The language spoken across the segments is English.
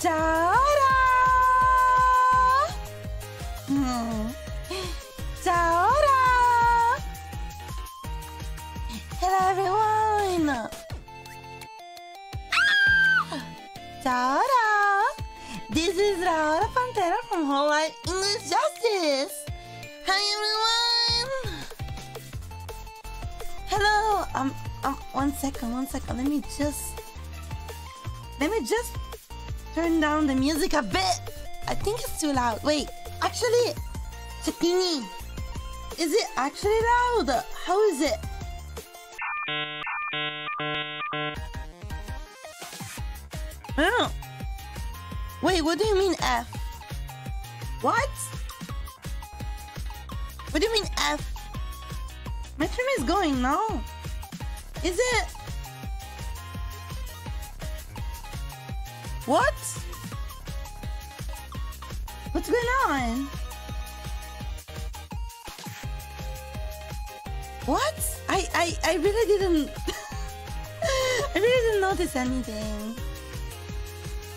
Ciao! Hmm. Ciao! Hello everyone! Ah! Ciao! This is Raora Panthera from Hololive English Justice! Hi everyone! Hello! Um, um, one second, one second. Let me just... Let me just turn down the music a bit. I think it's too loud. Wait, actually, Chakini, is it actually loud? How is it? Oh. Wait, what do you mean F? What? What do you mean F? My stream is going now. Is it? What? What's going on? What? I I I really didn't I really didn't notice anything.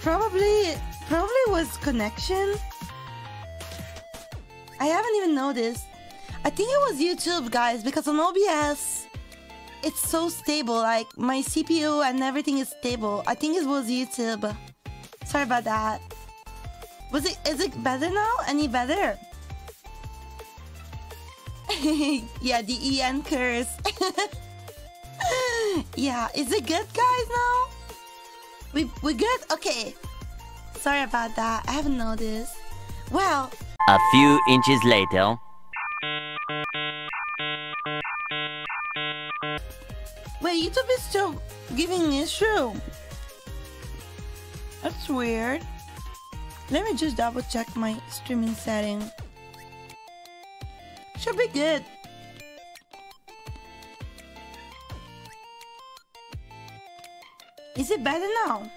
Probably probably was connection. I haven't even noticed. I think it was YouTube guys because on OBS it's so stable like my CPU and everything is stable. I think it was YouTube. Sorry about that. Was it is it better now? Any better? yeah, the EN curse. yeah, is it good guys now? We we good? Okay. Sorry about that. I haven't noticed. Well, A few inches later. Wait, YouTube is still giving issue. That's weird. Let me just double check my streaming setting. Should be good. Is it better now?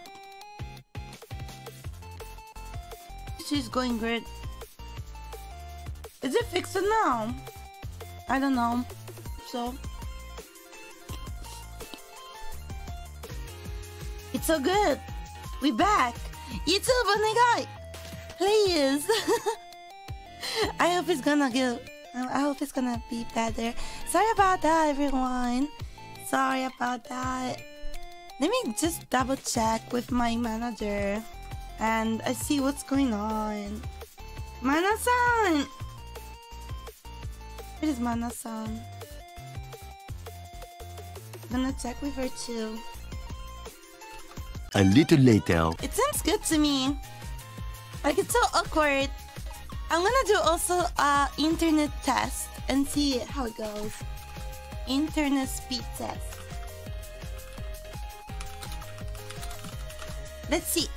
She's going great. Is it fixed now? I don't know. So it's so good. We back. YouTube onegai. Please. I hope it's gonna go. I hope it's gonna be better. Sorry about that, everyone. Sorry about that. Let me just double check with my manager and I see what's going on. Mana-san! Where is Mana-san? Gonna check with her too. A little later. It sounds good to me. Like it's so awkward. I'm gonna do also a internet test and see how it goes. Internet speed test. Let's see.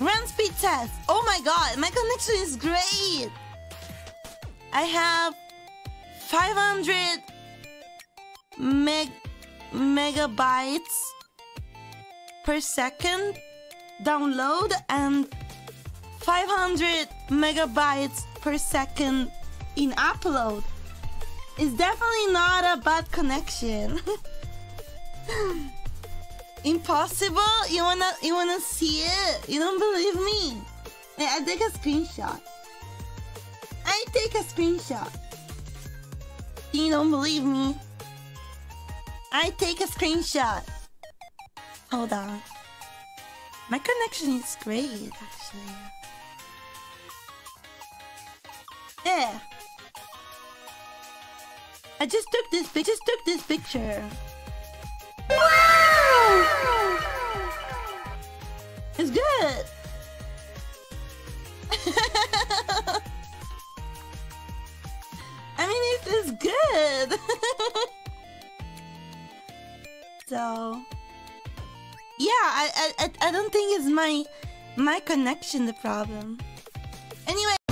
Run speed test. Oh my god, my connection is great. I have 500 meg megabytes per second download and 500 megabytes per second in upload. It's definitely not a bad connection. Impossible? You wanna you wanna see it? You don't believe me? I take a screenshot. I take a screenshot. You don't believe me? I take a screenshot. Hold on. My connection is great, actually. Yeah. I just took this. I just took this picture. Wow! It's good. I mean, it is good. so, yeah, I, I, I- don't think it's my my connection the problem. Anyway.